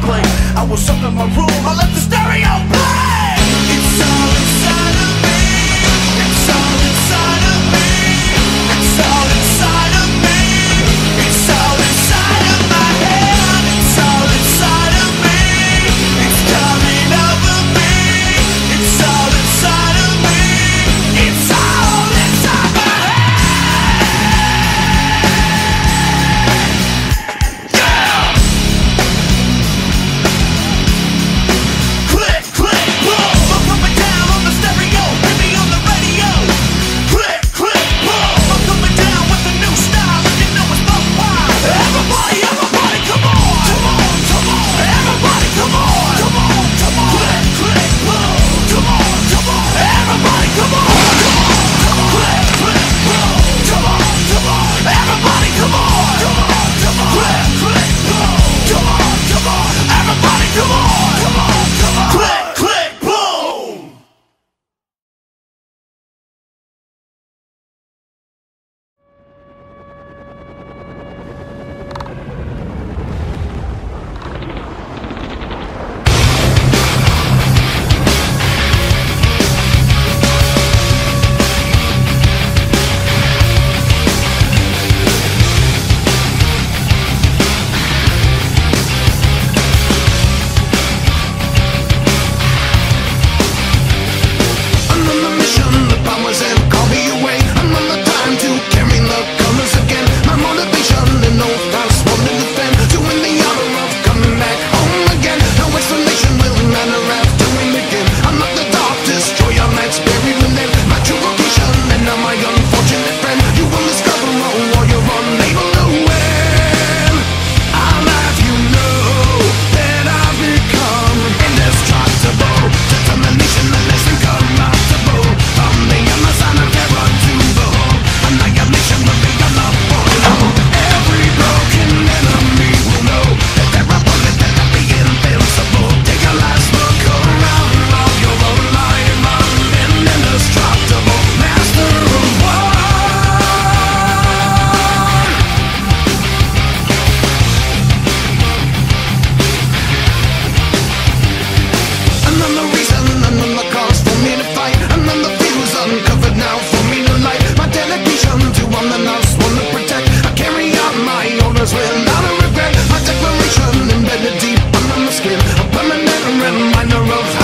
play. I was up in my room, I let the stereo play. It's all. It's will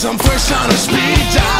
cause I'm first on a speed dial.